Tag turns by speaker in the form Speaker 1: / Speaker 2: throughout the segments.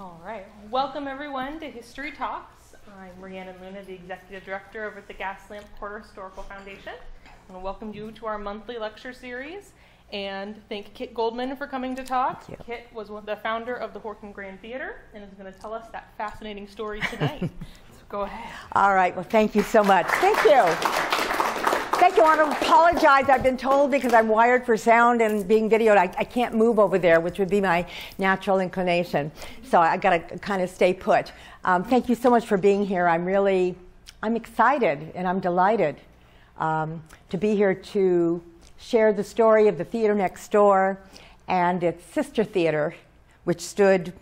Speaker 1: All right. Welcome, everyone, to History Talks. I'm Rhiannon Luna, the Executive Director over at the Gaslamp Quarter Historical Foundation. I want to welcome you to our monthly lecture series and thank Kit Goldman for coming to talk. Kit was one, the founder of the Horton Grand Theater and is going to tell us that fascinating story tonight. so go ahead.
Speaker 2: All right. Well, thank you so much. Thank you. You. I want to apologize. I've been told because I'm wired for sound and being videoed, I, I can't move over there, which would be my natural inclination. So I got to kind of stay put. Um, thank you so much for being here. I'm really, I'm excited and I'm delighted um, to be here to share the story of the theater next door and its sister theater, which stood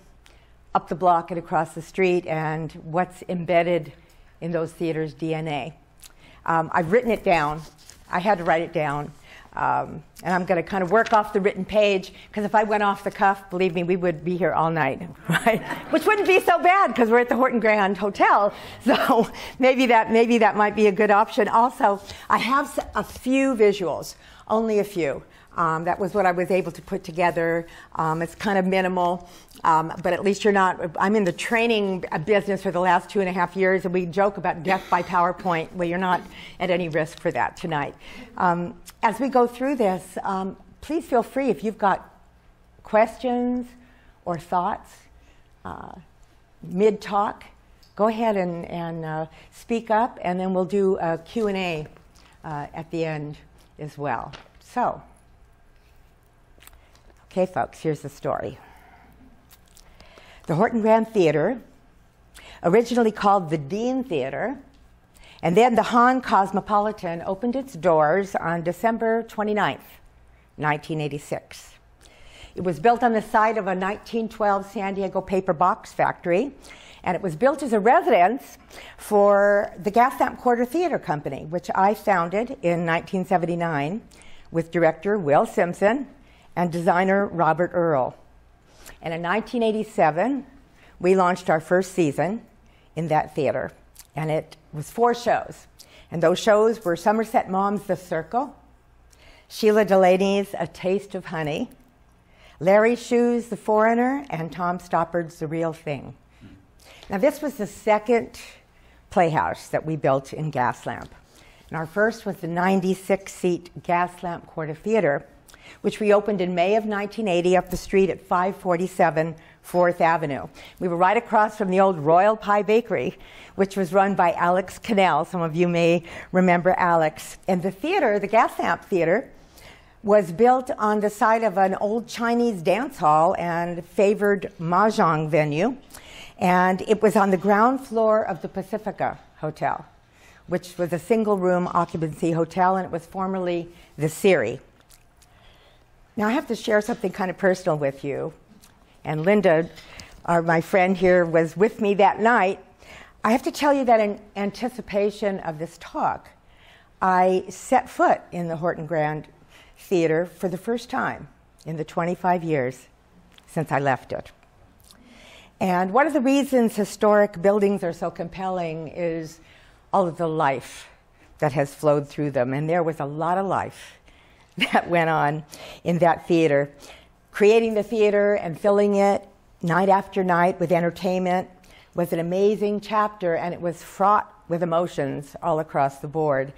Speaker 2: up the block and across the street, and what's embedded in those theaters' DNA. Um, I've written it down. I had to write it down. Um, and I'm going to kind of work off the written page because if I went off the cuff, believe me, we would be here all night, right? Which wouldn't be so bad because we're at the Horton Grand Hotel, so maybe that maybe that might be a good option. Also, I have a few visuals, only a few. Um, that was what I was able to put together. Um, it's kind of minimal, um, but at least you're not. I'm in the training business for the last two and a half years, and we joke about death by PowerPoint. Well, you're not at any risk for that tonight. Um, as we go through this, um, please feel free if you've got questions or thoughts uh, mid talk. Go ahead and, and uh, speak up, and then we'll do a Q&A uh, at the end as well. So. Okay, folks, here's the story. The Horton Grand Theater, originally called the Dean Theater, and then the Hahn Cosmopolitan opened its doors on December 29th, 1986. It was built on the site of a 1912 San Diego paper box factory, and it was built as a residence for the Gaslamp Quarter Theater Company, which I founded in 1979 with director Will Simpson and designer Robert Earl. And in 1987, we launched our first season in that theater, and it was four shows. And those shows were Somerset Maugham's The Circle, Shelagh Delaney's A Taste of Honey, Larry Shue's The Foreigner, and Tom Stoppard's The Real Thing. Now, this was the second playhouse that we built in Gaslamp. And our first was the 96 seat Gaslamp Quarter Theater, which we opened in May of 1980 up the street at 547 4th Avenue. We were right across from the old Royal Pie Bakery, which was run by Alex Cannell. Some of you may remember Alex. And the theater, the Gaslamp Theater, was built on the site of an old Chinese dance hall and favored mahjong venue. And it was on the ground floor of the Pacifica Hotel, which was a single room occupancy hotel, and it was formerly the Siri. Now, I have to share something kind of personal with you. And Linda, our, my friend here, was with me that night. I have to tell you that in anticipation of this talk, I set foot in the Horton Grand Theater for the first time in the 25 years since I left it. And one of the reasons historic buildings are so compelling is all of the life that has flowed through them. And there was a lot of life that went on in that theater. Creating the theater and filling it night after night with entertainment was an amazing chapter, and it was fraught with emotions all across the board.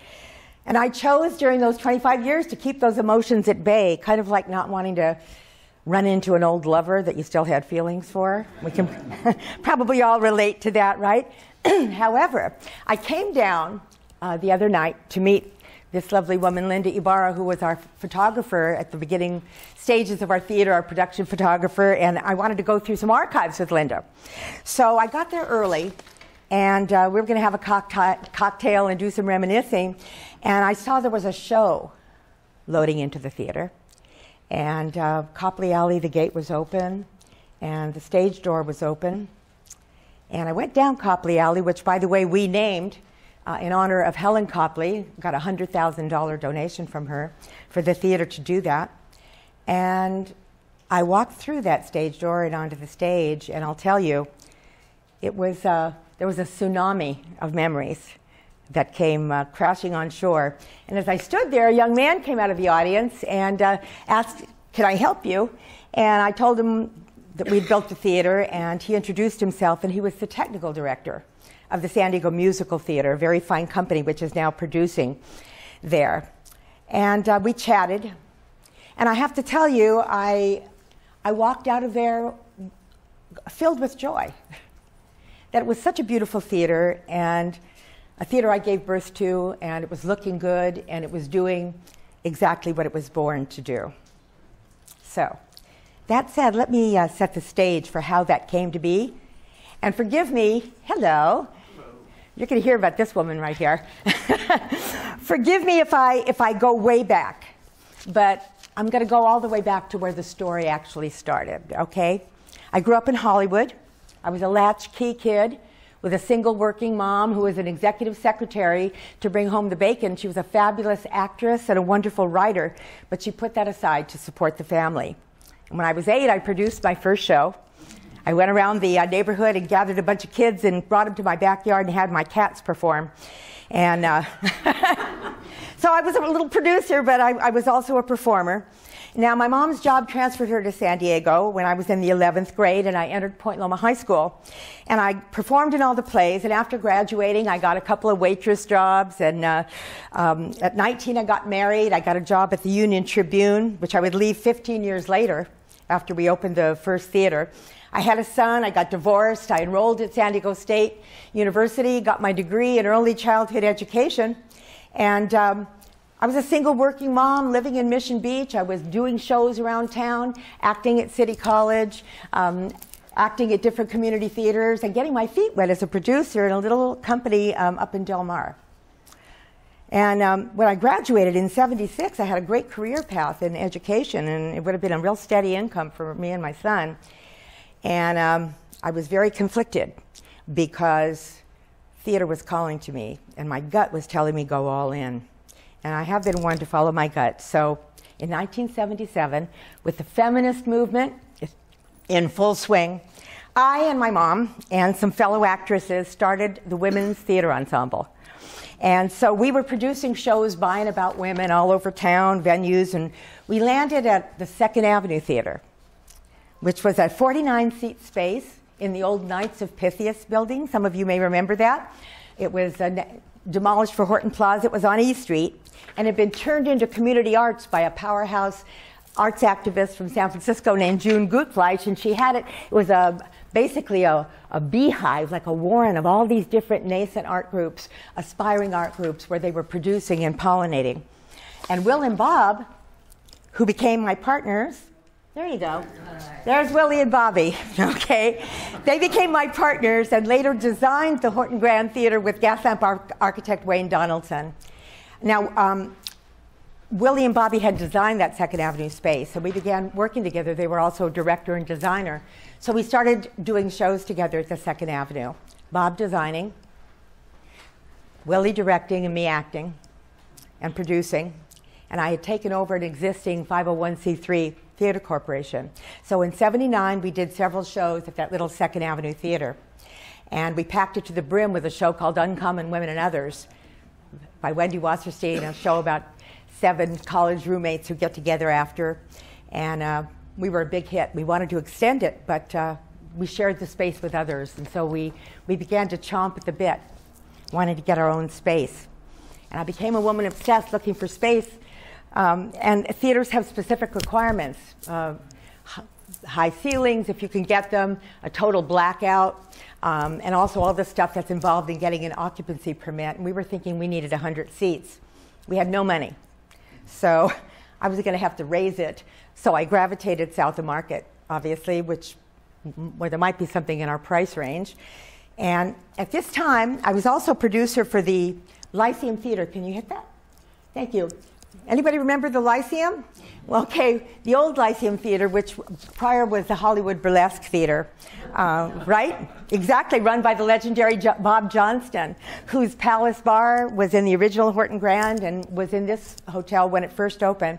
Speaker 2: And I chose during those 25 years to keep those emotions at bay, kind of like not wanting to run into an old lover that you still had feelings for. We can probably all relate to that, right? However, I came down uh, the other night to meet this lovely woman, Linda Ibarra, who was our photographer at the beginning stages of our theater, our production photographer, and I wanted to go through some archives with Linda. So I got there early, and uh, we were going to have a cocktail, and do some reminiscing, and I saw there was a show loading into the theater. And uh, Copley Alley, the gate was open, and the stage door was open. And I went down Copley Alley, which, by the way, we named uh, in honor of Helen Copley, got a $100,000 donation from her for the theater to do that. And I walked through that stage door and onto the stage, and I'll tell you, it was, uh, there was a tsunami of memories that came uh, crashing on shore. And as I stood there, a young man came out of the audience and uh, asked, Can I help you? And I told him that we'd built the theater, and he introduced himself, and he was the technical director of the San Diego Musical Theater, a very fine company which is now producing there. And uh, we chatted, and I have to tell you, I, I walked out of there filled with joy. That was such a beautiful theater, and a theater I gave birth to, and it was looking good, and it was doing exactly what it was born to do. So, that said, let me uh, set the stage for how that came to be. And forgive me, hello. You're going to hear about this woman right here. forgive me if I, if I go way back, but I'm going to go all the way back to where the story actually started, okay? I grew up in Hollywood. I was a latchkey kid with a single working mom who was an executive secretary to bring home the bacon. She was a fabulous actress and a wonderful writer, but she put that aside to support the family. And when I was eight, I produced my first show. I went around the uh, neighborhood and gathered a bunch of kids and brought them to my backyard and had my cats perform. And uh, so I was a little producer, but I, I was also a performer. Now, my mom's job transferred her to San Diego when I was in the 11th grade, and I entered Point Loma High School. And I performed in all the plays, and after graduating, I got a couple of waitress jobs. And uh, um, at 19, I got married. I got a job at the Union Tribune, which I would leave 15 years later after we opened the first theater. I had a son, I got divorced, I enrolled at San Diego State University, got my degree in early childhood education, and um, I was a single working mom living in Mission Beach. I was doing shows around town, acting at City College, um, acting at different community theaters, and getting my feet wet as a producer in a little company um, up in Del Mar. And um, when I graduated in 76, I had a great career path in education, and it would have been a real steady income for me and my son. And um, I was very conflicted because theater was calling to me, and my gut was telling me go all in and I have been one to follow my gut. So in 1977, with the feminist movement in full swing, I and my mom and some fellow actresses started the Women's Theater Ensemble. And so we were producing shows by and about women all over town, venues, and we landed at the Second Avenue Theater, which was a 49 seat space in the old Knights of Pythias building. Some of you may remember that. It was uh, demolished for Horton Plaza. It was on E Street and had been turned into community arts by a powerhouse arts activist from San Francisco named June Gutfleisch, and she had it. It was a basically a, a beehive, like a warren of all these different nascent art groups, aspiring art groups, where they were producing and pollinating. And Will and Bob, who became my partners, there you go. There's Willie and Bobby. Okay, they became my partners and later designed the Horton Grand Theater with Gaslamp architect Wayne Donaldson. Now, um, Willie and Bobby had designed that Second Avenue space, so we began working together. They were also director and designer. So we started doing shows together at the Second Avenue. Bob designing, Willie directing, and me acting and producing. And I had taken over an existing 501c3 theater corporation. So in 79, we did several shows at that little Second Avenue theater. And we packed it to the brim with a show called Uncommon Women and Others by Wendy Wasserstein, a show about seven college roommates who get together after. And uh, we were a big hit. We wanted to extend it, but uh, we shared the space with others. And so we, we began to chomp at the bit, wanting to get our own space. And I became a woman obsessed looking for space. Um, and theaters have specific requirements. Uh, high ceilings, if you can get them, a total blackout, um, and also all the stuff that's involved in getting an occupancy permit. And we were thinking we needed 100 seats. We had no money. So I was going to have to raise it. So I gravitated south of market, obviously, which where there might be something in our price range. And at this time, I was also producer for the Lyceum Theater. Can you hit that? Thank you. Anybody remember the Lyceum? Well, okay, the old Lyceum Theater, which prior was the Hollywood Burlesque Theater, uh, right? Exactly, run by the legendary Bob Johnston, whose Palace Bar was in the original Horton Grand and was in this hotel when it first opened.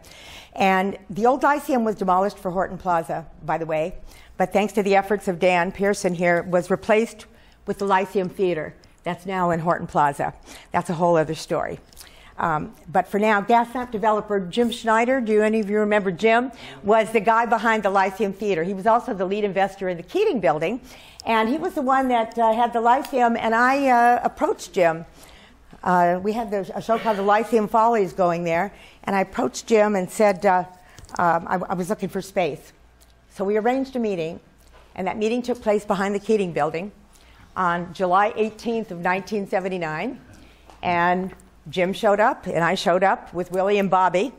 Speaker 2: And the old Lyceum was demolished for Horton Plaza, by the way, but thanks to the efforts of Dan Pearson here, was replaced with the Lyceum Theater. That's now in Horton Plaza. That's a whole other story. Um, but for now, gas lamp developer Jim Schneider, do any of you remember Jim? Was the guy behind the Lyceum Theater. He was also the lead investor in the Keating building. And he was the one that uh, had the Lyceum, and I uh, approached Jim. Uh, we had the, a show called The Lyceum Follies going there, and I approached Jim and said uh, um, I, I was looking for space. So we arranged a meeting, and that meeting took place behind the Keating building on July 18th of 1979. And Jim showed up, and I showed up with Willie and Bobby.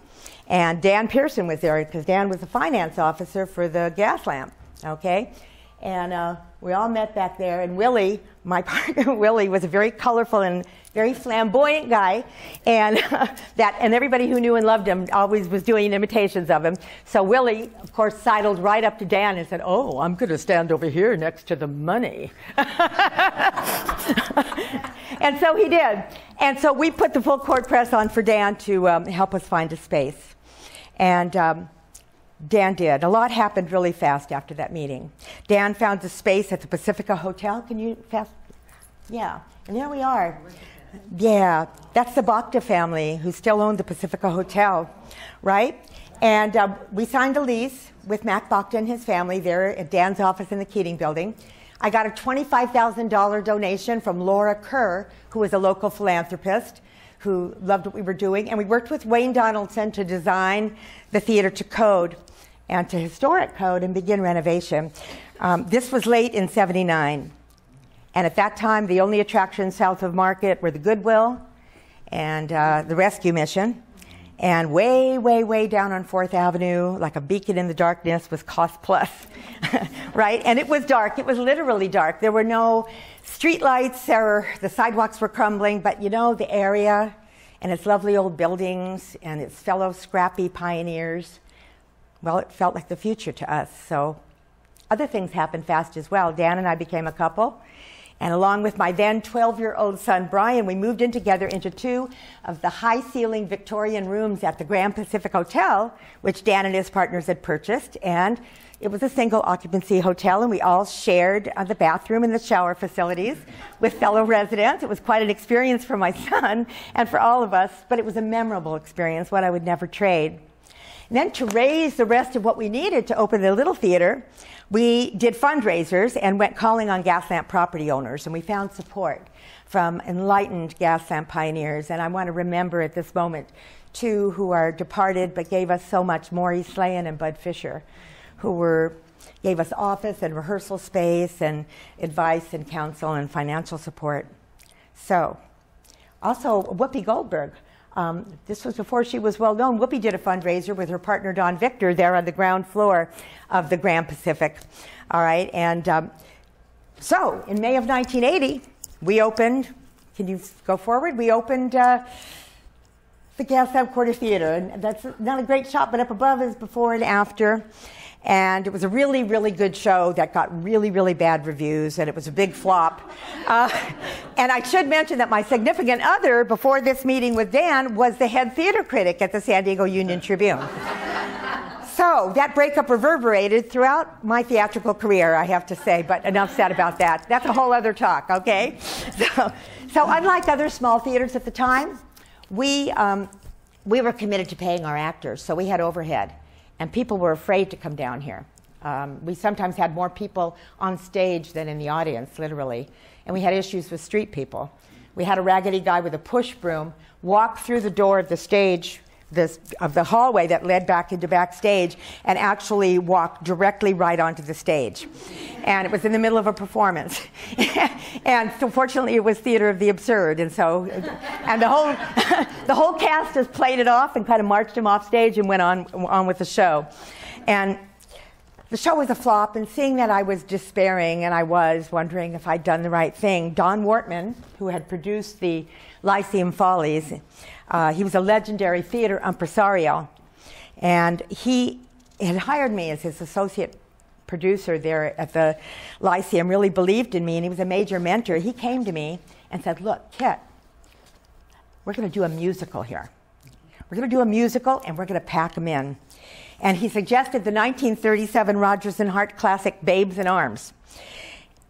Speaker 2: And Dan Pearson was there because Dan was the finance officer for the gas lamp. Okay? And uh, we all met back there. And Willie, my partner Willie, was a very colorful and very flamboyant guy, and that and everybody who knew and loved him always was doing imitations of him. So Willie, of course, sidled right up to Dan and said, "Oh, I'm going to stand over here next to the money." and so he did. And so we put the full court press on for Dan to um, help us find a space, and. Um, Dan did. A lot happened really fast after that meeting. Dan found a space at the Pacifica Hotel. Can you fast? Yeah. And there we are. Yeah, that's the Bacta family who still own the Pacifica Hotel, right? And uh, we signed a lease with Mac Bacta and his family there at Dan's office in the Keating building. I got a $25,000 donation from Laura Kerr, who was a local philanthropist who loved what we were doing. And we worked with Wayne Donaldson to design the theater to code and to historic code and begin renovation. Um, this was late in 79. And at that time, the only attractions south of Market were the Goodwill and uh, the Rescue Mission. And way, way, way down on Fourth Avenue, like a beacon in the darkness, was Cost Plus, right? And it was dark. It was literally dark. There were no street lights, the sidewalks were crumbling, but you know, the area and its lovely old buildings and its fellow scrappy pioneers, well, it felt like the future to us. So other things happened fast as well. Dan and I became a couple. And along with my then 12 year old son, Brian, we moved in together into two of the high ceiling Victorian rooms at the Grand Pacific Hotel, which Dan and his partners had purchased. And it was a single occupancy hotel, and we all shared uh, the bathroom and the shower facilities with fellow residents. It was quite an experience for my son and for all of us, but it was a memorable experience, one I would never trade. And then to raise the rest of what we needed to open the little theater, we did fundraisers and went calling on gas lamp property owners, and we found support from enlightened gas lamp pioneers. And I want to remember at this moment two who are departed but gave us so much Maurice Slayan and Bud Fisher, who were gave us office and rehearsal space and advice and counsel and financial support. So, also Whoopi Goldberg, um, this was before she was well known. Whoopi did a fundraiser with her partner Don Victor there on the ground floor of the Grand Pacific. All right, and um, so in May of 1980, we opened. Can you go forward? We opened uh, the Gaslamp Quarter Theater, and that's not a great shot, but up above is before and after. And it was a really, really good show that got really, really bad reviews, and it was a big flop. Uh, and I should mention that my significant other before this meeting with Dan was the head theater critic at the San Diego Union Tribune. so that breakup reverberated throughout my theatrical career, I have to say, but enough said about that. That's a whole other talk, okay? So, so unlike other small theaters at the time, we, um, we were committed to paying our actors, so we had overhead and people were afraid to come down here. Um, we sometimes had more people on stage than in the audience, literally, and we had issues with street people. We had a raggedy guy with a push broom walk through the door of the stage this, of the hallway that led back into backstage and actually walked directly right onto the stage. And it was in the middle of a performance. and so fortunately it was theater of the absurd. And so, and the whole, the whole cast just played it off and kind of marched him off stage and went on, on with the show. And the show was a flop, and seeing that I was despairing and I was wondering if I'd done the right thing, Don Wortman, who had produced the Lyceum Follies, uh, he was a legendary theater impresario, and he had hired me as his associate producer there at the Lyceum, really believed in me, and he was a major mentor. He came to me and said, Look, Kit, we're going to do a musical here. We're going to do a musical, and we're going to pack them in. And he suggested the 1937 Rodgers and Hart classic Babes in Arms.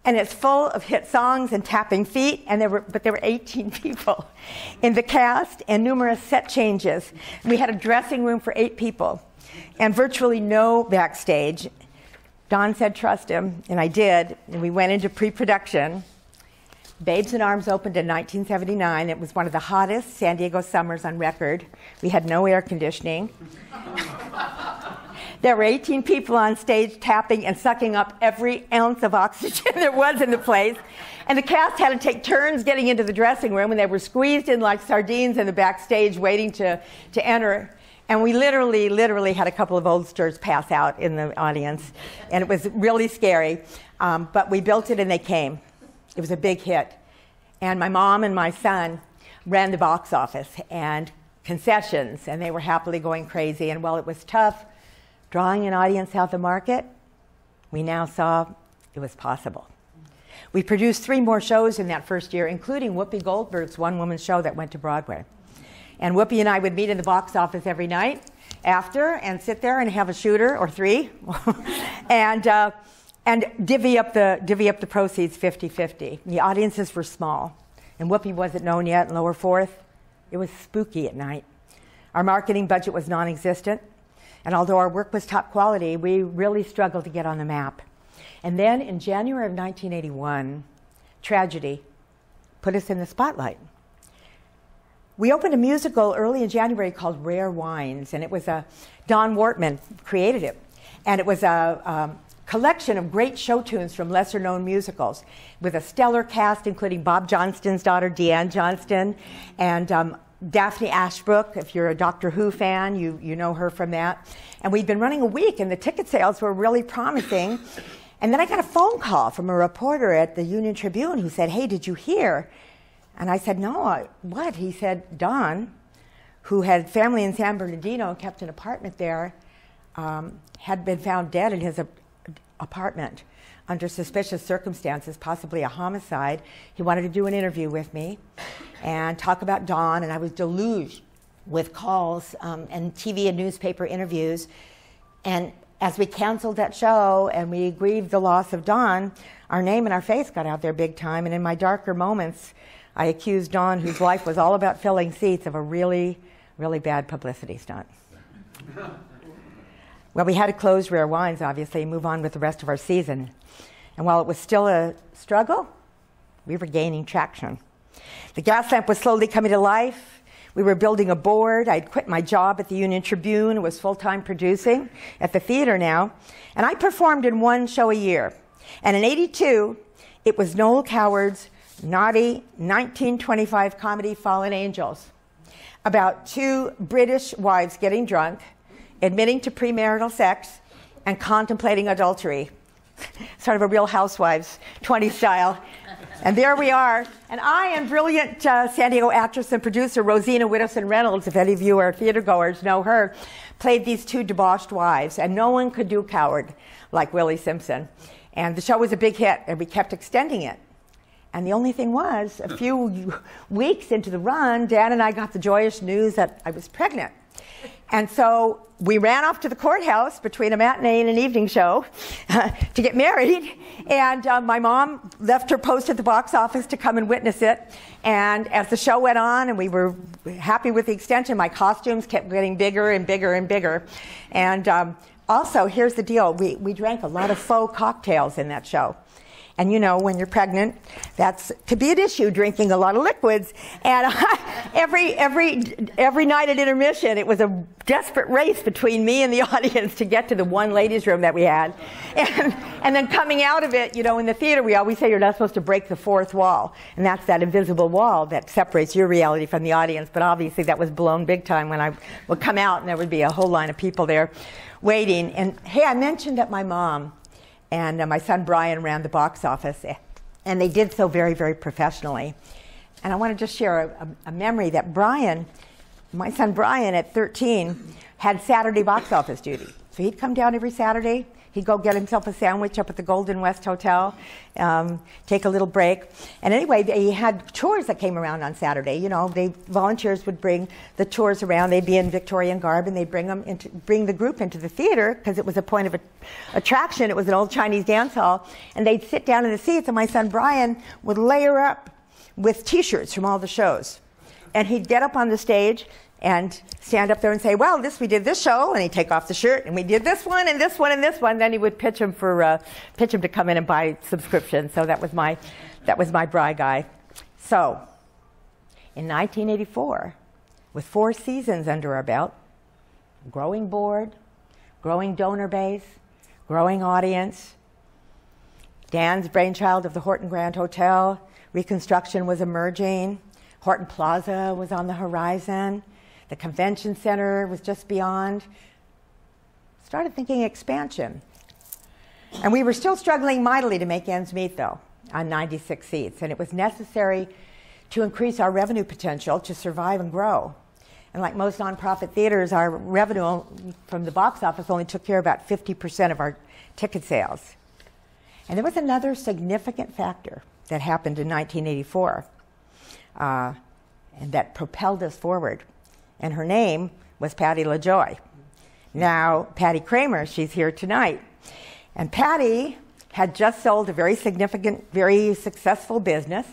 Speaker 2: and it's full of hit songs and tapping feet, and there were, but there were 18 people in the cast and numerous set changes. We had a dressing room for eight people and virtually no backstage. Don said, trust him, and I did, and we went into pre production. Babes in Arms opened in 1979. It was one of the hottest San Diego summers on record. We had no air conditioning. There were 18 people on stage tapping and sucking up every ounce of oxygen there was in the place. And the cast had to take turns getting into the dressing room, and they were squeezed in like sardines in the backstage waiting to, to enter. And we literally, literally had a couple of oldsters pass out in the audience. And it was really scary. Um, but we built it and they came. It was a big hit. And my mom and my son ran the box office and concessions, and they were happily going crazy. And while it was tough, drawing an audience out of the market, we now saw it was possible. We produced three more shows in that first year, including Whoopi Goldberg's one woman show that went to Broadway. And Whoopi and I would meet in the box office every night after and sit there and have a shooter or three and, uh, and divvy, up the, divvy up the proceeds 50 50. The audiences were small, and Whoopi wasn't known yet in Lower Fourth. It was spooky at night. Our marketing budget was non existent. And although our work was top quality, we really struggled to get on the map. And then in January of 1981, tragedy put us in the spotlight. We opened a musical early in January called Rare Wines, and it was a Don Wortman created it, and it was a um, collection of great show tunes from lesser known musicals with a stellar cast, including Bob Johnston's daughter, Deanne Johnston, and um, Daphne Ashbrook, if you're a Doctor Who fan, you, you know her from that. And we'd been running a week, and the ticket sales were really promising. And then I got a phone call from a reporter at the Union Tribune who said, Hey, did you hear? And I said, No, I, what? He said, Don, who had family in San Bernardino and kept an apartment there, um, had been found dead in his apartment under suspicious circumstances, possibly a homicide. He wanted to do an interview with me and talk about Don, and I was deluged with calls um, and TV and newspaper interviews. And as we canceled that show and we grieved the loss of Don, our name and our face got out there big time. And in my darker moments, I accused Don, whose life was all about filling seats, of a really, really bad publicity stunt. well, we had to close Rare Wines, obviously, and move on with the rest of our season. And while it was still a struggle, we were gaining traction. The gas lamp was slowly coming to life. We were building a board. I'd quit my job at the Union Tribune and was full time producing at the theater now. And I performed in one show a year. And in 82, it was Noel Coward's naughty 1925 comedy Fallen Angels about two British wives getting drunk, admitting to premarital sex, and contemplating adultery. sort of a real housewives 20 style. And there we are. And I and brilliant uh, San Diego actress and producer Rosina Widdowson Reynolds, if any of you are theater goers know her, played these two debauched wives. And no one could do Coward like Willie Simpson. And the show was a big hit, and we kept extending it. And the only thing was, a few weeks into the run, Dan and I got the joyous news that I was pregnant. And so we ran off to the courthouse between a matinee and an evening show to get married. And uh, my mom left her post at the box office to come and witness it. And as the show went on and we were happy with the extension, my costumes kept getting bigger and bigger and bigger. And um, also, here's the deal we, we drank a lot of faux cocktails in that show. And you know, when you're pregnant, that's to be an issue, drinking a lot of liquids. And every, every, every night at intermission, it was a desperate race between me and the audience to get to the one ladies' room that we had. And, and then coming out of it, you know, in the theater, we always say you're not supposed to break the fourth wall. And that's that invisible wall that separates your reality from the audience. But obviously, that was blown big time when I would come out and there would be a whole line of people there waiting. And hey, I mentioned that my mom, and uh, my son Brian ran the box office, and they did so very, very professionally. And I want to just share a, a, memory that Brian, my son Brian at 13, had Saturday box office duty. So he'd come down every Saturday. He'd go get himself a sandwich up at the Golden West Hotel, um, take a little break. And anyway, they had tours that came around on Saturday. You know, they volunteers would bring the tours around. They'd be in Victorian garb, and they'd bring them into, bring the group into the theater because it was a point of a, attraction. It was an old Chinese dance hall, and they'd sit down in the seats, and my son Brian would layer up with T-shirts from all the shows, and he'd get up on the stage and stand up there and say, "Well, this we did this show," and he'd take off the shirt, and we did this one and this one and this one. Then he would pitch him for uh, pitch him to come in and buy subscription. So that was my that was my bry guy. So, in 1984, with four seasons under our belt, growing board, growing donor base, growing audience. Dan's brainchild of the Horton Grand Hotel, reconstruction was emerging. Horton Plaza was on the horizon. The convention center was just beyond. Started thinking expansion. And we were still struggling mightily to make ends meet, though, on 96 seats. And it was necessary to increase our revenue potential to survive and grow. And like most nonprofit theaters, our revenue from the box office only took care of about 50% of our ticket sales. And there was another significant factor that happened in 1984 uh, and that propelled us forward and her name was Patty LaJoy. Now, Patty Kramer, she's here tonight. And Patty had just sold a very significant, very successful business,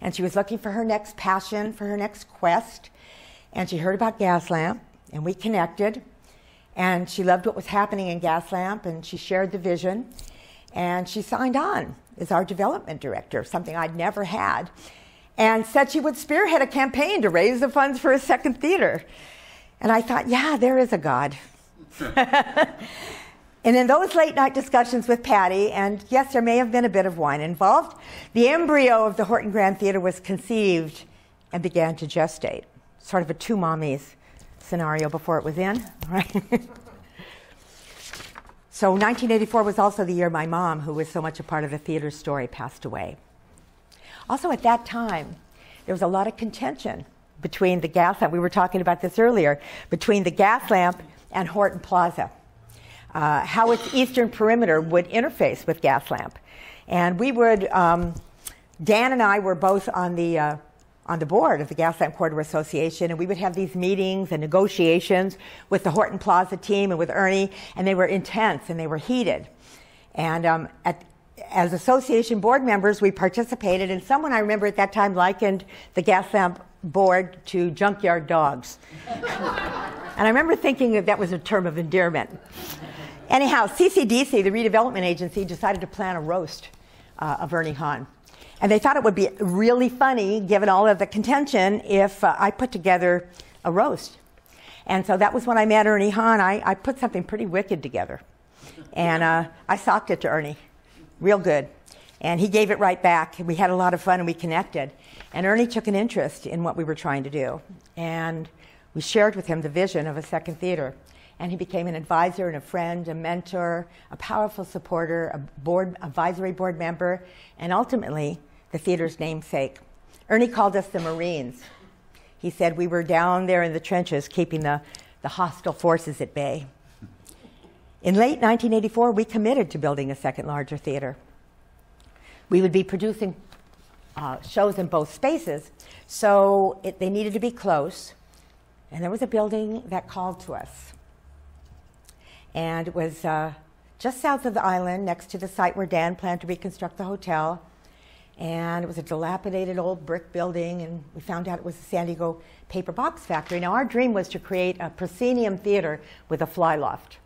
Speaker 2: and she was looking for her next passion, for her next quest. And she heard about Gaslamp, and we connected. And she loved what was happening in Gaslamp, and she shared the vision. And she signed on as our development director, something I'd never had and said she would spearhead a campaign to raise the funds for a second theater. And I thought, yeah, there is a God. and in those late night discussions with Patty, and yes, there may have been a bit of wine involved, the embryo of the Horton Grand Theater was conceived and began to gestate. Sort of a two mommies scenario before it was in, right? so 1984 was also the year my mom, who was so much a part of the theater story, passed away. Also, at that time, there was a lot of contention between the gas lamp, we were talking about this earlier, between the Gaslamp and Horton Plaza. Uh, how its eastern perimeter would interface with Gaslamp. And we would, um, Dan and I were both on the, uh, on the board of the Gaslamp Quarter Association, and we would have these meetings and negotiations with the Horton Plaza team and with Ernie, and they were intense and they were heated. And um, at, as association board members, we participated, and someone I remember at that time likened the Gaslamp board to junkyard dogs. and I remember thinking that that was a term of endearment. Anyhow, CCDC, the redevelopment agency, decided to plan a roast uh, of Ernie Hahn. And they thought it would be really funny, given all of the contention, if uh, I put together a roast. And so that was when I met Ernie Hahn. I, I put something pretty wicked together. And uh, I socked it to Ernie real good. And he gave it right back. We had a lot of fun and we connected. And Ernie took an interest in what we were trying to do. And we shared with him the vision of a second theater. And he became an advisor and a friend, a mentor, a powerful supporter, a board advisory board member, and ultimately the theater's namesake. Ernie called us the Marines. He said we were down there in the trenches keeping the, the hostile forces at bay. In late 1984, we committed to building a second larger theater. We would be producing uh, shows in both spaces, so it, they needed to be close. And there was a building that called to us. And it was uh, just south of the island, next to the site where Dan planned to reconstruct the hotel. And it was a dilapidated old brick building, and we found out it was the San Diego paper box factory. Now, our dream was to create a proscenium theater with a fly loft.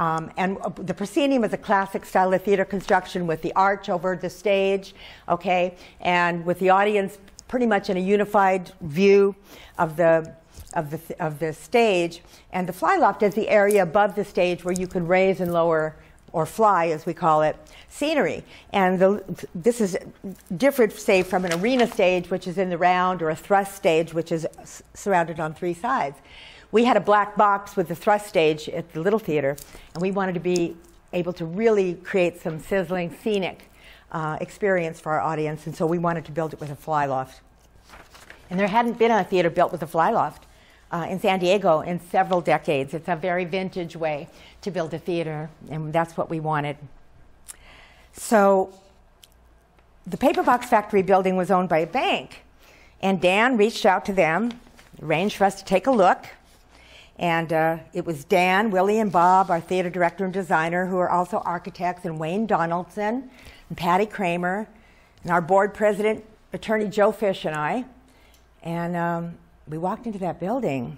Speaker 2: Um, and uh, the proscenium is a classic style of theater construction with the arch over the stage, okay, and with the audience pretty much in a unified view of the of the of the stage. And the fly loft is the area above the stage where you can raise and lower or fly, as we call it, scenery. And the, this is different, say, from an arena stage, which is in the round, or a thrust stage, which is surrounded on three sides we had a black box with the thrust stage at the Little Theater, and we wanted to be able to really create some sizzling, scenic uh, experience for our audience, and so we wanted to build it with a fly loft. And there hadn't been a theater built with a fly loft uh, in San Diego in several decades. It's a very vintage way to build a theater, and that's what we wanted. So the Paper Box Factory building was owned by a bank, and Dan reached out to them, arranged for us to take a look. And uh, it was Dan, Willie, and Bob, our theater director and designer, who are also architects, and Wayne Donaldson, and Patty Kramer, and our board president, attorney Joe Fish, and I. And um, we walked into that building,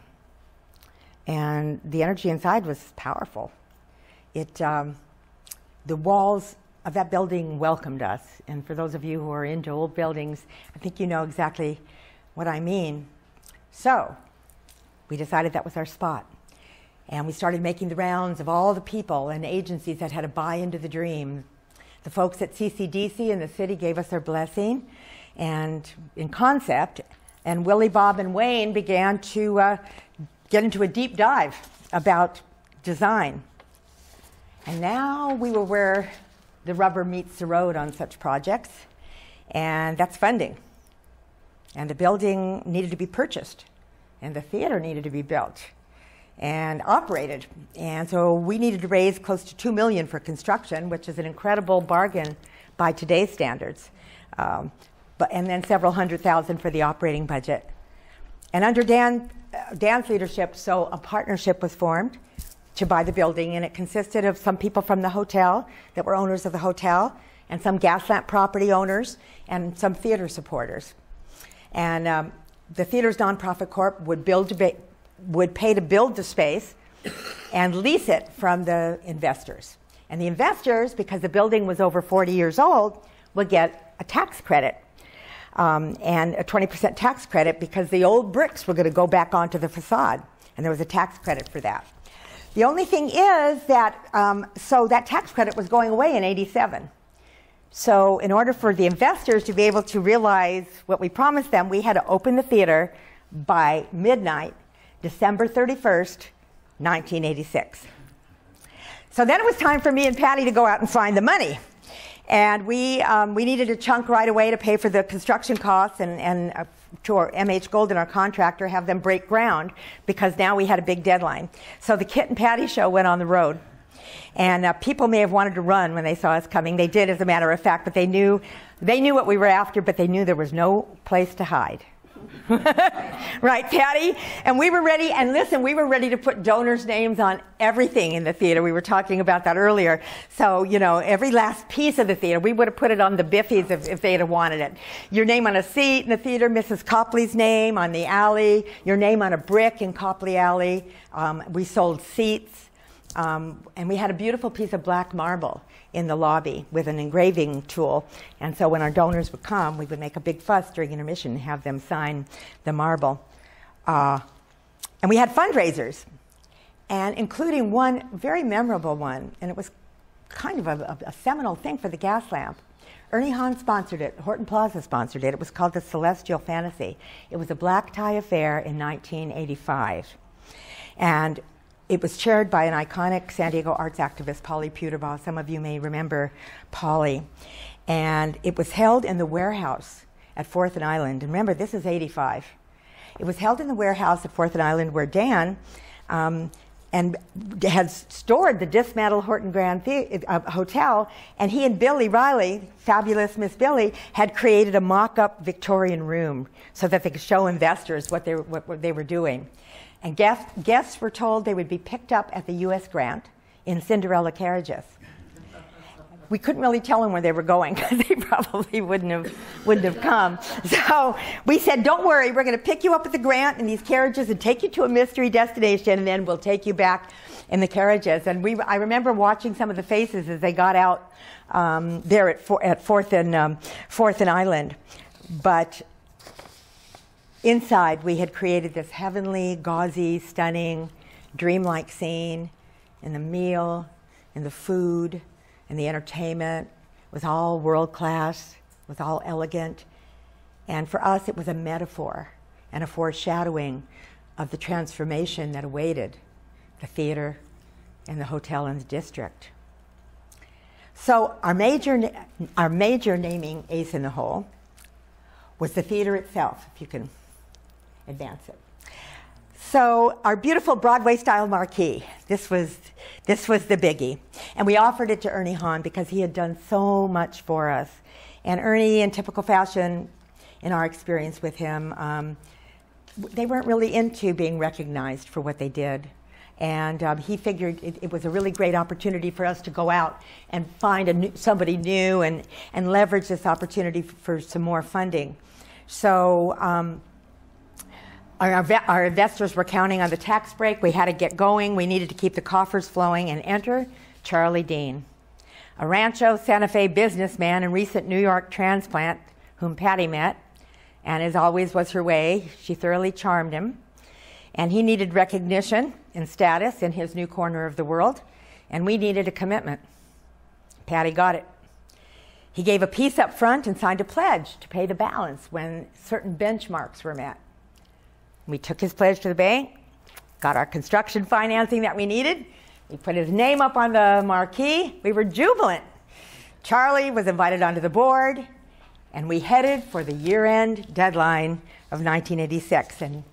Speaker 2: and the energy inside was powerful. It, um, the walls of that building welcomed us. And for those of you who are into old buildings, I think you know exactly what I mean. So, we decided that was our spot. And we started making the rounds of all the people and agencies that had to buy into the dream. The folks at CCDC and the city gave us their blessing and in concept. And Willie, Bob, and Wayne began to uh, get into a deep dive about design. And now we were where the rubber meets the road on such projects, and that's funding. And the building needed to be purchased, and the theater needed to be built and operated. And so we needed to raise close to two million for construction, which is an incredible bargain by today's standards. Um, but, and then several hundred thousand for the operating budget. And under Dan, uh, Dan's leadership, so a partnership was formed to buy the building, and it consisted of some people from the hotel that were owners of the hotel, and some Gaslamp property owners, and some theater supporters. And um, the theater's nonprofit corp would build would pay to build the space and lease it from the investors. And the investors, because the building was over 40 years old, would get a tax credit um, and a 20% tax credit because the old bricks were going to go back onto the facade, and there was a tax credit for that. The only thing is that, um, so that tax credit was going away in 87. So, in order for the investors to be able to realize what we promised them, we had to open the theater by midnight, December 31st, 1986. So then it was time for me and Patty to go out and find the money. And we, um, we needed a chunk right away to pay for the construction costs and, and uh, to our MH Golden, our contractor, have them break ground because now we had a big deadline. So the Kit and Patty show went on the road. And uh, people may have wanted to run when they saw us coming. They did, as a matter of fact, but they knew, they knew what we were after, but they knew there was no place to hide. right, Patty? And we were ready, and listen, we were ready to put donors' names on everything in the theater. We were talking about that earlier. So, you know, every last piece of the theater, we would have put it on the Biffies if, if they'd have wanted it. Your name on a seat in the theater, Mrs. Copley's name on the alley, your name on a brick in Copley Alley. Um, we sold seats. Um, and we had a beautiful piece of black marble in the lobby with an engraving tool. And so when our donors would come, we would make a big fuss during intermission and have them sign the marble. Uh, and we had fundraisers, and including one very memorable one, and it was kind of a, a, seminal thing for the Gaslamp. Ernie Hahn sponsored it. Horton Plaza sponsored it. It was called the Celestial Fantasy. It was a black tie affair in 1985. And it was chaired by an iconic San Diego arts activist, Polly Puterbaugh. Some of you may remember Polly. And it was held in the warehouse at Fourth and Island. And remember, this is 85. It was held in the warehouse at Fourth and Island where Dan um, and had stored the dismantled Horton Grand the- uh, Hotel, and he and Billy Riley, fabulous Miss Billy, had created a mock-up Victorian room so that they could show investors what they, what, what they were doing. And guests, guests were told they would be picked up at the U.S. Grant in Cinderella carriages. We couldn't really tell them where they were going because they probably wouldn't have, wouldn't have come. So we said, Don't worry, we're going to pick you up at the Grant in these carriages and take you to a mystery destination, and then we'll take you back in the carriages. And we, I remember watching some of the faces as they got out um, there at, for, at Fourth, and, um, Fourth and Island. But Inside, we had created this heavenly, gauzy, stunning, dreamlike scene, and the meal, and the food, and the entertainment was all world class, was all elegant. And for us, it was a metaphor and a foreshadowing of the transformation that awaited the theater and the hotel in the district. So, our major, our major naming ace in the hole was the theater itself, if you can advance it. So our beautiful Broadway-style marquee. This was this was the biggie, and we offered it to Ernie Hahn because he had done so much for us. And Ernie, in typical fashion, in our experience with him, um, they weren't really into being recognized for what they did. And um, he figured it, it, was a really great opportunity for us to go out and find new, somebody new and, and leverage this opportunity for, for some more funding. So um, our, our investors were counting on the tax break. We had to get going. We needed to keep the coffers flowing and enter Charlie Dean, a Rancho Santa Fe businessman and recent New York transplant whom Patty met. And as always was her way, she thoroughly charmed him. And he needed recognition and status in his new corner of the world. And we needed a commitment. Patty got it. He gave a piece up front and signed a pledge to pay the balance when certain benchmarks were met. We took his pledge to the bank, got our construction financing that we needed. We put his name up on the marquee. We were jubilant. Charlie was invited onto the board, and we headed for the year end deadline of 1986. And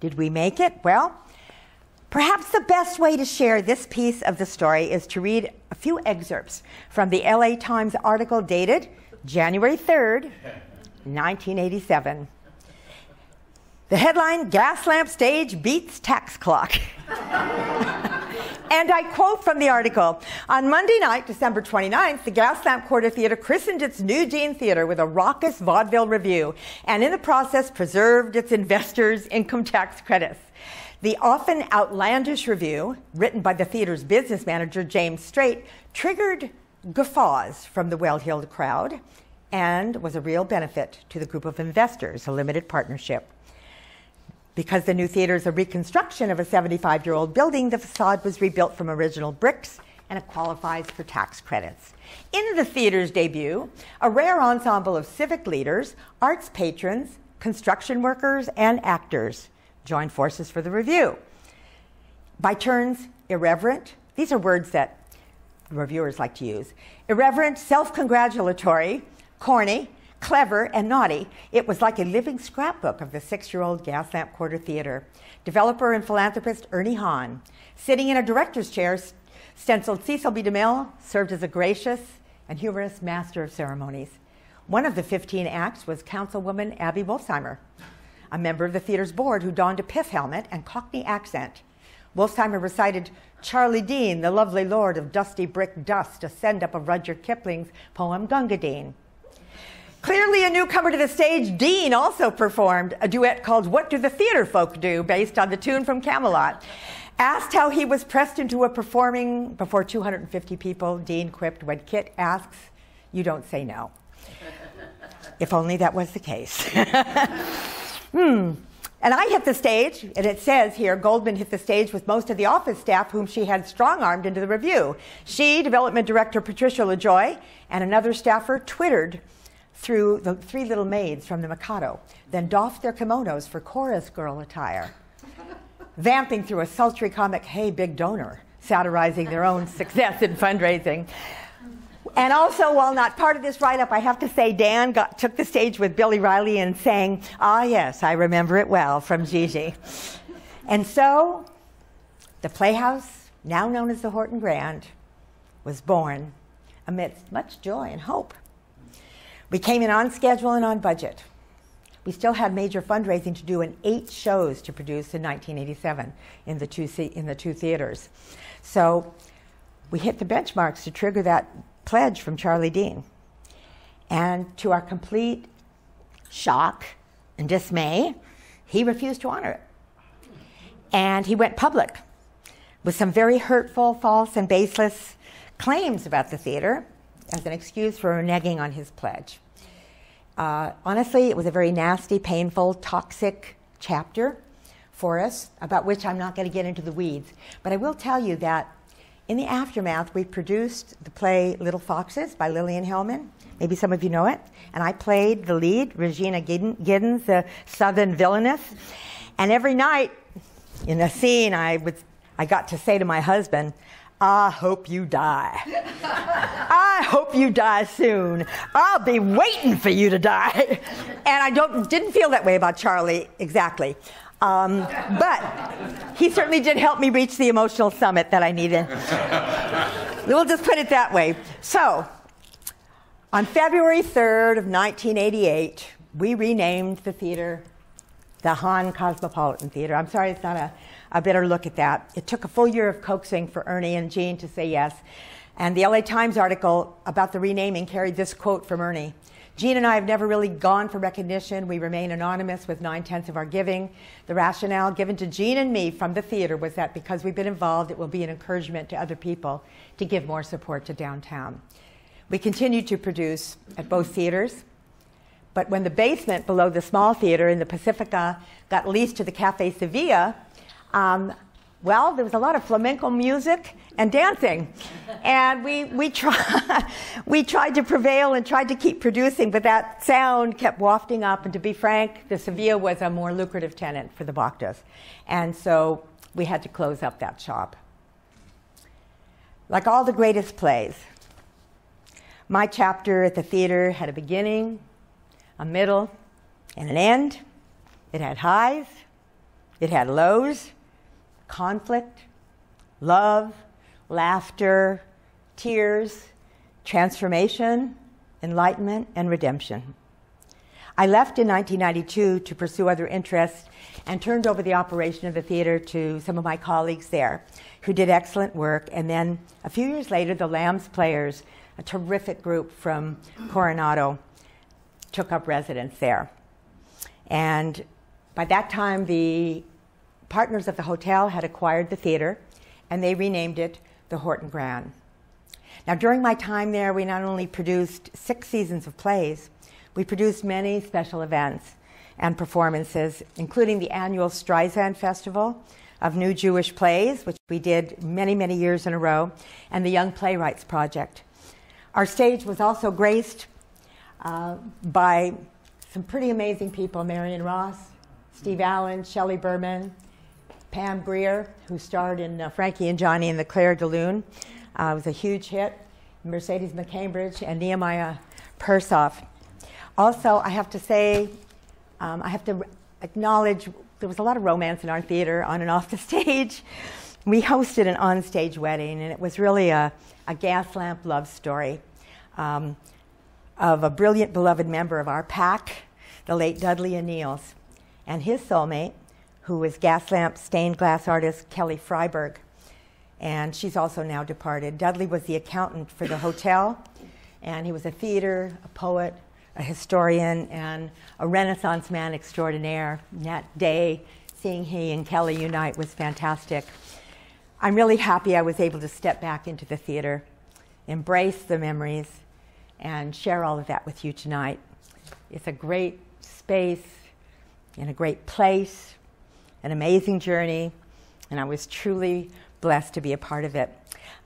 Speaker 2: did we make it? Well, perhaps the best way to share this piece of the story is to read a few excerpts from the LA Times article dated January 3rd, 1987. The headline Gas Lamp Stage Beats Tax Clock. and I quote from the article On Monday night, December 29th, the Gaslamp Quarter Theater christened its new Dean Theater with a raucous vaudeville review, and in the process preserved its investors' income tax credits. The often outlandish review, written by the theater's business manager, James Straight, triggered guffaws from the well heeled crowd and was a real benefit to the group of investors, a limited partnership. Because the new theater is a reconstruction of a 75 year old building, the facade was rebuilt from original bricks and it qualifies for tax credits. In the theater's debut, a rare ensemble of civic leaders, arts patrons, construction workers, and actors joined forces for the review. By turns, irreverent, these are words that reviewers like to use irreverent, self congratulatory, corny, clever, and naughty, it was like a living scrapbook of the six year old Gaslamp Quarter Theater. Developer and philanthropist Ernie Hahn, sitting in a director's chair, stenciled Cecil B. DeMille, served as a gracious and humorous master of ceremonies. One of the 15 acts was Councilwoman Abbe Wolfsheimer, a member of the theater's board who donned a pith helmet and Cockney accent. Wolfsheimer recited Charlie Dean, the lovely lord of dusty brick dust, a send up of Rudyard Kipling's poem Gunga Din. Clearly a newcomer to the stage, Dean also performed a duet called What Do the Theater Folk Do, based on the tune from Camelot. Asked how he was pressed into a performing before 250 people, Dean quipped, When Kit asks, you don't say no. if only that was the case. hmm. And I hit the stage, and it says here Goldman hit the stage with most of the office staff whom she had strong armed into the review. She, development director Patricia LaJoy, and another staffer twittered through the three little maids from the Mikado, then doffed their kimonos for chorus girl attire, vamping through a sultry comic, Hey, Big Donor, satirizing their own success in fundraising. And also, while not part of this write up, I have to say Dan got, took the stage with Billy Riley and sang, Ah, yes, I remember it well, from Gigi. And so, the Playhouse, now known as the Horton Grand, was born amidst much joy and hope. We came in on schedule and on budget. We still had major fundraising to do and eight shows to produce in 1987 in the two, in the two theaters. So we hit the benchmarks to trigger that pledge from Charlie Dean. And to our complete shock and dismay, he refused to honor it. And he went public with some very hurtful, false, and baseless claims about the theater as an excuse for reneging on his pledge. Uh, honestly, it was a very nasty, painful, toxic chapter for us, about which I'm not going to get into the weeds. But I will tell you that in the aftermath, we produced the play Little Foxes by Lillian Hellman. Maybe some of you know it. And I played the lead, Regina Giddens, the southern villainess. And every night in a scene, I, would, I got to say to my husband, I hope you die. I hope you die soon. I'll be waiting for you to die. And I don't, didn't feel that way about Charlie exactly. Um, but he certainly did help me reach the emotional summit that I needed. we'll just put it that way. So, on February 3rd of 1988, we renamed the theater the Hahn Cosmopolitan Theater. I'm sorry it's not a, a better look at that. It took a full year of coaxing for Ernie and Jean to say yes. And the LA Times article about the renaming carried this quote from Ernie Jean and I have never really gone for recognition. We remain anonymous with nine tenths of our giving. The rationale given to Jean and me from the theater was that because we've been involved, it will be an encouragement to other people to give more support to downtown. We continue to produce at both theaters, but when the basement below the small theater in the Pacifica got leased to the Cafe Sevilla, um, well, there was a lot of flamenco music and dancing. And we, we, try, we tried to prevail and tried to keep producing, but that sound kept wafting up. And to be frank, the Sevilla was a more lucrative tenant for the Bhaktas. And so we had to close up that shop. Like all the greatest plays, my chapter at the theater had a beginning, a middle, and an end. It had highs, it had lows, conflict, love, laughter, tears, transformation, enlightenment, and redemption. I left in 1992 to pursue other interests and turned over the operation of the theater to some of my colleagues there who did excellent work. And then a few years later, the Lambs Players, a terrific group from Coronado, took up residence there. And by that time, the partners of the hotel had acquired the theater and they renamed it the Horton Grand. Now, during my time there, we not only produced six seasons of plays, we produced many special events and performances, including the annual Streisand Festival of New Jewish Plays, which we did many, many years in a row, and the Young Playwrights Project. Our stage was also graced uh, by some pretty amazing people Marion Ross, Steve Allen, Shelley Berman, Pam Grier, who starred in uh, Frankie and Johnny and the Clair de Lune. Uh, was a huge hit. Mercedes McCambridge and Nehemiah Persoff. Also, I have to say, um, I have to acknowledge there was a lot of romance in our theater on and off the stage. We hosted an onstage wedding, and it was really a, a gas lamp love story um, of a brilliant, beloved member of our pack, the late Dudley Anneals, and his soulmate, who was Gaslamp stained glass artist Kelly Freiberg. And she's also now departed. Dudley was the accountant for the hotel, and he was a theater, a poet, a historian, and a Renaissance man extraordinaire. That day, seeing he and Kelly unite was fantastic. I'm really happy I was able to step back into the theater, embrace the memories, and share all of that with you tonight. It's a great space in a great place an amazing journey, and I was truly blessed to be a part of it.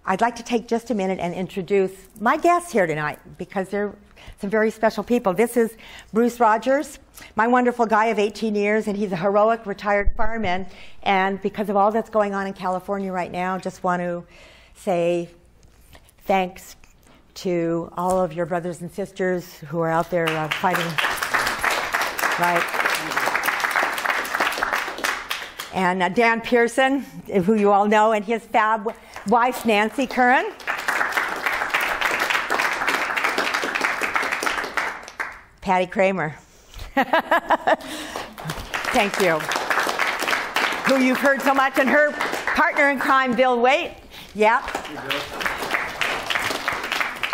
Speaker 2: I'd like to take just a minute and introduce my guests here tonight because they're some very special people. This is Bruce Rogers, my wonderful guy of 18 years, and he's a heroic retired fireman. And because of all that's going on in California right now, just want to say thanks to all of your brothers and sisters who are out there uh, fighting. Right and uh, Dan Pearson, who you all know, and his fab wife, Nancy Curran. Patty Kramer. Thank you. Who you've heard so much, and her partner in crime, Bill Waite. Yep.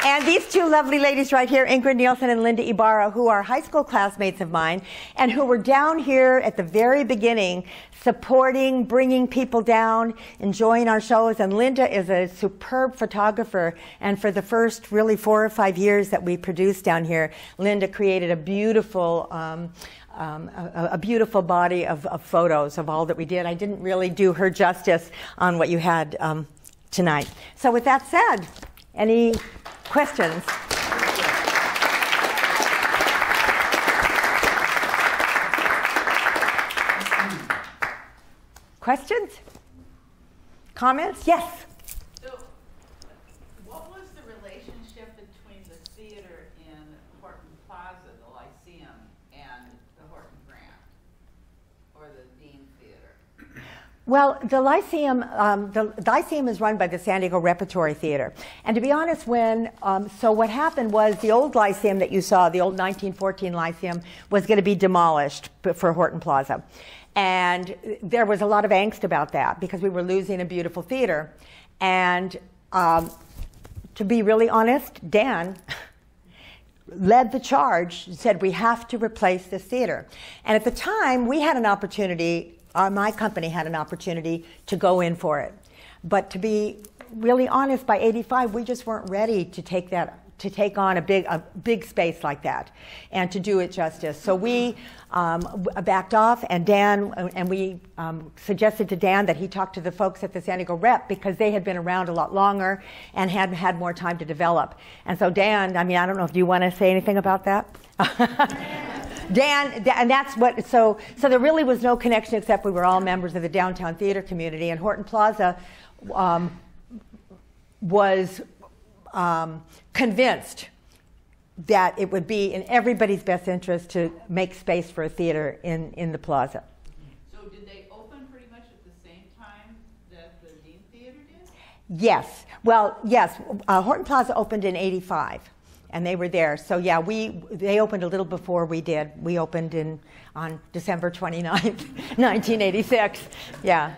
Speaker 2: And these two lovely ladies right here, Ingrid Nielsen and Linda Ibarra, who are high school classmates of mine, and who were down here at the very beginning supporting, bringing people down, enjoying our shows. And Linda is a superb photographer. And for the first really four or five years that we produced down here, Linda created a beautiful um, um, a, a, beautiful body of, of, photos of all that we did. I didn't really do her justice on what you had um, tonight. So, with that said, any questions? Questions? Comments? Yes.
Speaker 3: So, what was the relationship between the theater in Horton Plaza, the Lyceum, and the Horton Grand, or the Dean Theater?
Speaker 2: Well, the Lyceum, um, the, the Lyceum is run by the San Diego Repertory Theater. And to be honest, when, um, so what happened was the old Lyceum that you saw, the old 1914 Lyceum, was going to be demolished for Horton Plaza. And there was a lot of angst about that because we were losing a beautiful theater. And um, to be really honest, Dan led the charge, and said we have to replace this theater. And at the time, we had an opportunity, uh, my company had an opportunity to go in for it. But to be really honest, by 85, we just weren't ready to take that to take on a big, a big space like that and to do it justice. So we um, backed off, and Dan, and we um, suggested to Dan that he talk to the folks at the San Diego Rep because they had been around a lot longer and had had more time to develop. And so Dan, I mean, I don't know if you want to say anything about that. Dan, and that's what, so, so there really was no connection except we were all members of the downtown theater community, and Horton Plaza um, was um, convinced that it would be in everybody's best interest to make space for a theater in, in the plaza.
Speaker 3: So did they open pretty much at the same time that the Dean Theater did?
Speaker 2: Yes. Well, yes. Uh, Horton Plaza opened in 85 and they were there. So yeah, we they opened a little before we did. We opened in on December 29th, 1986. Yeah.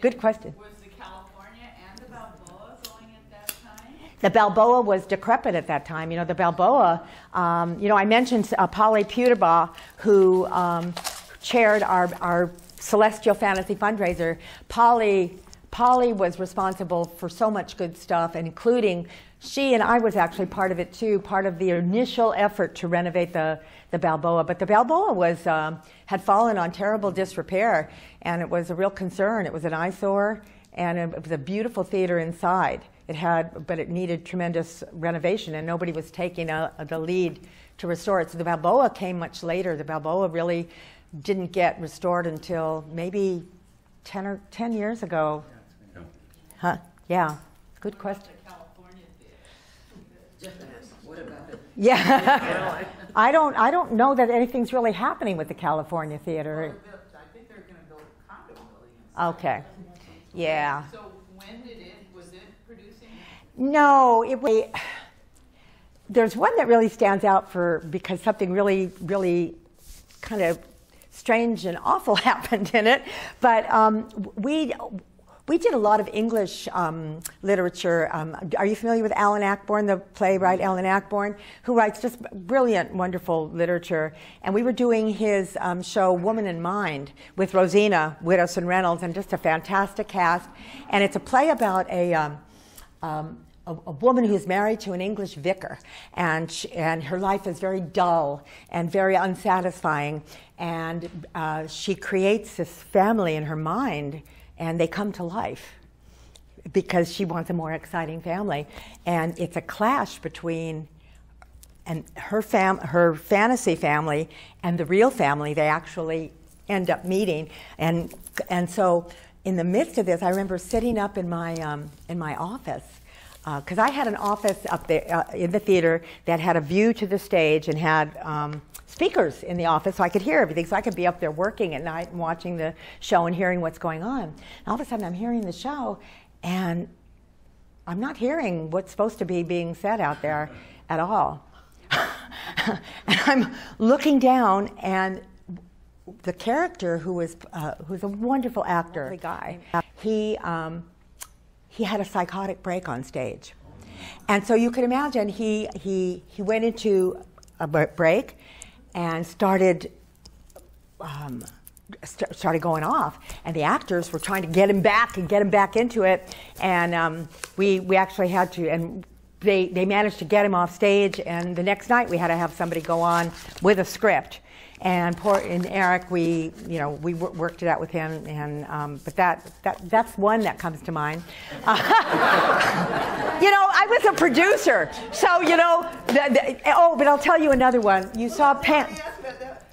Speaker 2: Good question.
Speaker 3: Was the California and the Balboa going at that time?
Speaker 2: The Balboa was decrepit at that time. You know, the Balboa, um, you know, I mentioned uh, Polly Puterbaugh, who um, chaired our, our Celestial Fantasy fundraiser. Polly, Polly was responsible for so much good stuff, including she and I was actually part of it too, part of the initial effort to renovate the, the Balboa. But the Balboa was, um, had fallen on terrible disrepair, and it was a real concern. It was an eyesore, and it was a beautiful theater inside. It had, but it needed tremendous renovation, and nobody was taking a, a, the lead to restore it. So the Balboa came much later. The Balboa really didn't get restored until maybe 10 or 10 years ago. Huh? Yeah. Good question.
Speaker 4: What about it?
Speaker 2: Yeah. I don't, I don't know that anything's really happening with the California Theater.
Speaker 3: I think they're gonna build a condo building.
Speaker 2: Okay. Yeah.
Speaker 3: So when did it, was it producing?
Speaker 2: No, it was. There's one that really stands out for because something really, really kind of strange and awful happened in it. But um, we we did a lot of English um, literature. Um, are you familiar with Alan Ayckbourn, the playwright Alan Ayckbourn, who writes just brilliant, wonderful literature? And we were doing his um, show Woman in Mind with Rosina Widdowson Reynolds, and just a fantastic cast. And it's a play about a um, um, a, a, woman who's married to an English vicar, and she, and her life is very dull and very unsatisfying. And uh, she creates this family in her mind and they come to life because she wants a more exciting family. And it's a clash between and her fam her fantasy family and the real family they actually end up meeting and and so in the midst of this I remember sitting up in my um, in my office because uh, I had an office up there uh, in the theater that had a view to the stage and had um, speakers in the office so I could hear everything. So I could be up there working at night and watching the show and hearing what's going on. And all of a sudden, I'm hearing the show, and I'm not hearing what's supposed to be being said out there at all. and I'm looking down, and the character who was uh, who's a wonderful actor, the guy, he um, he had a psychotic break on stage, and so you can imagine he he he went into a break and started um, st- started going off, and the actors were trying to get him back and get him back into it, and um, we we actually had to and. They, they managed to get him off stage, and the next night we had to have somebody go on with a script. And poor and Eric, we you know we w- worked it out with him, and um, but that, that that's one that comes to mind. Uh, you know, I was a producer, so you know. The, the, oh, but I'll tell you another one. You saw Pam.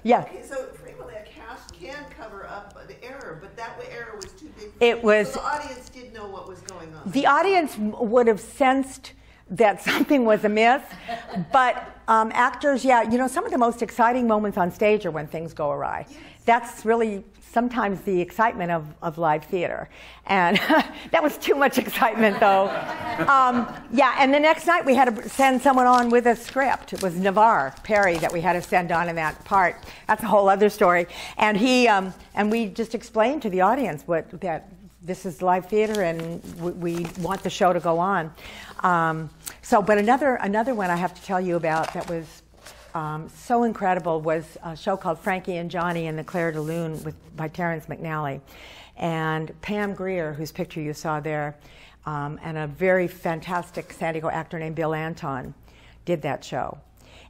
Speaker 2: Yeah.
Speaker 5: Okay, so frequently a cast can cover up the error, but that error was too big.
Speaker 2: It was.
Speaker 5: So the audience did know what was going on.
Speaker 2: The audience would have sensed that something was amiss, but Um, actors, yeah, you know, some of the most exciting moments on stage are when things go awry. That's really sometimes the excitement of, of live theater. And that was too much excitement, though. Um, yeah, and the next night we had to send someone on with a script. It was Navarre Perry that we had to send on in that part. That's a whole other story. And he um, and we just explained to the audience what that this is live theater and we, we want the show to go on. Um, so, but another another one I have to tell you about that was um, so incredible was a show called Frankie and Johnny and the Clair de Lune with, by Terrence McNally. And Pam Grier, whose picture you saw there, um, and a very fantastic San Diego actor named Bill Anton did that show.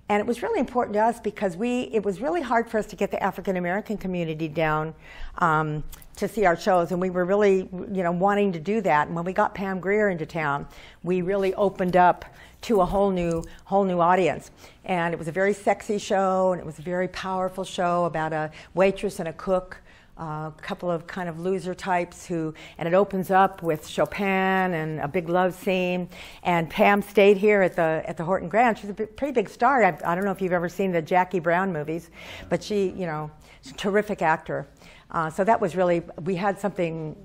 Speaker 2: And it was really important to us because we, it was really hard for us to get the African American community down um, to see our shows, and we were really, you know, wanting to do that. And when we got Pam Grier into town, we really opened up to a whole new, whole new audience. And it was a very sexy show, and it was a very powerful show about a waitress and a cook a couple of kind of loser types who, and it opens up with Chopin and a big love scene. And Pam stayed here at the at the Horton Grand. She's a pretty big star. I, I, don't know if you've ever seen the Jackie Brown movies, but she, you know, she's a terrific actor. Uh, so that was really we had something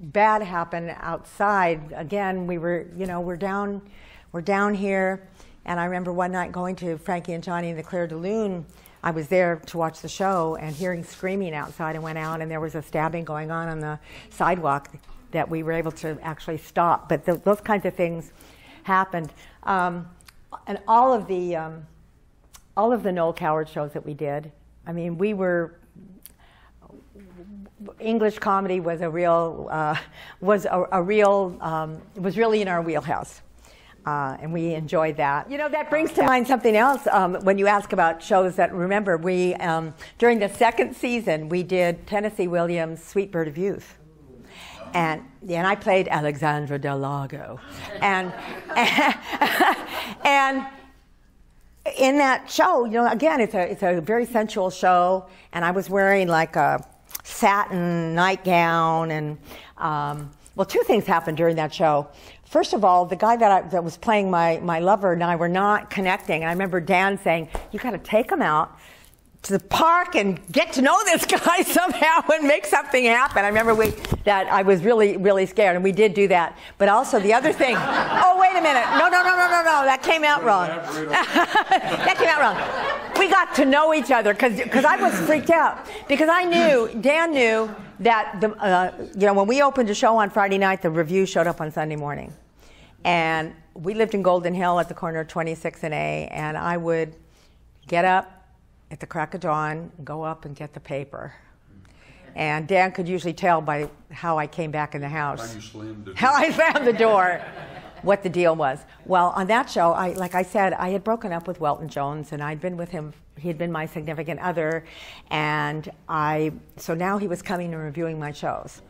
Speaker 2: bad happen outside. Again, we were, you know, we're down, we're down here. And I remember one night going to Frankie and Johnny and the Clair de Lune I was there to watch the show and hearing screaming outside and went out and there was a stabbing going on on the sidewalk that we were able to actually stop. But th- those kinds of things happened. Um, and all of the um, all of the Noel Coward shows that we did. I mean, we were English comedy was a real uh, was a, a real um, was really in our wheelhouse. Uh, and we enjoyed that. You know, that brings to mind something else um, when you ask about shows that, remember, we, um, during the second season, we did Tennessee Williams' Sweet Bird of Youth. And, and I played Alexandra Del Lago. And, and in that show, you know, again, it's a, it's a very sensual show, and I was wearing like a satin nightgown, and um, well, two things happened during that show. First of all, the guy that, I, that was playing my, my lover and I were not connecting. And I remember Dan saying, You got to take him out to the park and get to know this guy somehow and make something happen. I remember we, that I was really, really scared, and we did do that. But also the other thing, oh, wait a minute. No, no, no, no, no, no. That came out wrong. that came out wrong. We got to know each other because I was freaked out. Because I knew, Dan knew that, the, uh, you know, when we opened a show on Friday night, the review showed up on Sunday morning. And we lived in Golden Hill at the corner of 26 and A, and I would get up at the crack of dawn, go up and get the paper. And Dan could usually tell by how I came back in the house, how I found the door, what the deal was. Well, on that show, I, like I said, I had broken up with Welton Jones, and I'd been with him. He had been my significant other, and I. So now he was coming and reviewing my shows,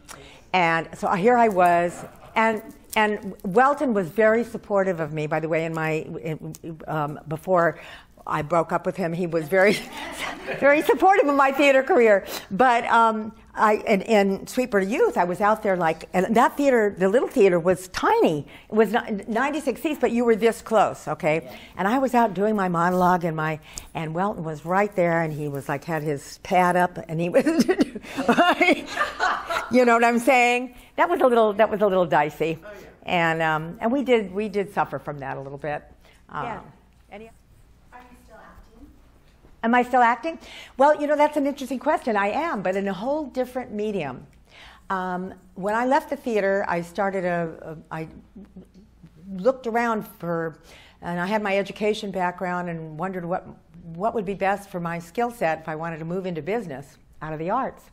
Speaker 2: and so here I was, and and Welton was very supportive of me, by the way, in my in, um, before I broke up with him. He was very, very supportive of my theater career. But um, I, in, in Sweet Bird of Youth, I was out there like, and that theater, the little theater, was tiny. It was 96 seats, but you were this close, okay? And I was out doing my monologue, and my, and Welton was right there, and he was like had his pad up, and he was, you know what I'm saying? That was a little, that was a little dicey, oh, yeah. and um, and we did we did suffer from that a little bit. Um,
Speaker 6: yeah.
Speaker 2: Am I still acting? Well, you know, that's an interesting question. I am, but in a whole different medium. Um, when I left the theater, I started a, a. I looked around for, and I had my education background and wondered what, what would be best for my skill set if I wanted to move into business out of the arts.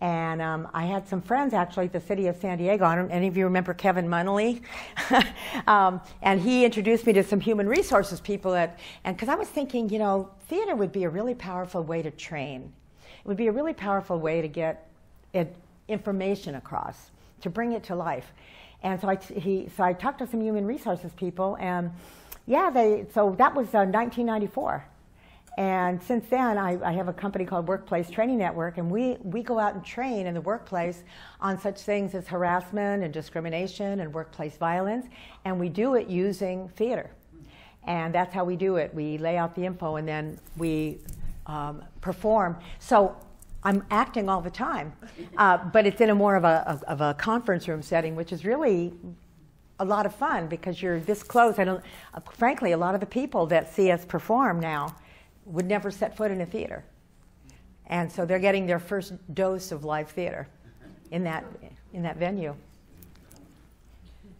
Speaker 2: And um, I had some friends actually at the city of San Diego. I don't, any of you remember Kevin Munnelly? um, and he introduced me to some human resources people that, and because I was thinking, you know, theater would be a really powerful way to train. It would be a really powerful way to get it, information across, to bring it to life. And so I, he, so I talked to some human resources people, and yeah, they, so that was uh, 1994. And since then, I, I, have a company called Workplace Training Network, and we, we go out and train in the workplace on such things as harassment and discrimination and workplace violence, and we do it using theater. And that's how we do it. We lay out the info and then we um, perform. So I'm acting all the time, uh, but it's in a more of a, of, a conference room setting, which is really a lot of fun because you're this close. I don't, uh, frankly, a lot of the people that see us perform now would never set foot in a theater. And so they're getting their first dose of live theater in that, in that venue.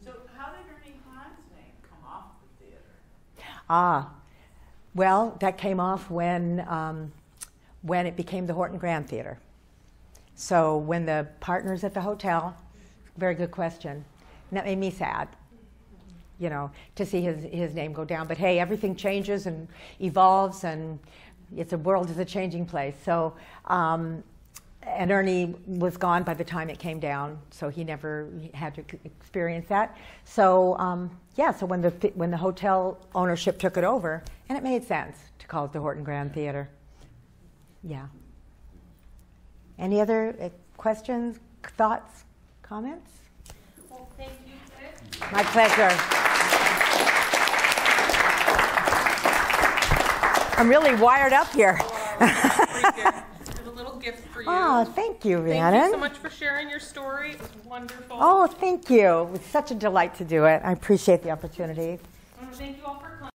Speaker 3: So how did Ernie Hahn's name come off the theater?
Speaker 2: Ah, well, that came off when, um, when it became the Horton Grand Theater. So when the partners at the hotel, very good question, and that made me sad, you know, to see his, his name go down. But hey, everything changes and evolves, and it's a world is a changing place. So, um, and Ernie was gone by the time it came down, so he never had to experience that. So, um, yeah, so when the when the hotel ownership took it over, and it made sense to call it the Horton Grand Theater. Yeah. Any other uh, questions, thoughts, comments?
Speaker 1: Well, thank you, Sid.
Speaker 2: My pleasure. I'm really wired up here.
Speaker 1: Right there. There's a little gift for you.
Speaker 2: Oh, thank you,
Speaker 1: Thank you so much for sharing your story. It was wonderful.
Speaker 2: Oh, thank you. It was such a delight to do it. I appreciate the opportunity.
Speaker 1: I want to thank you all for coming.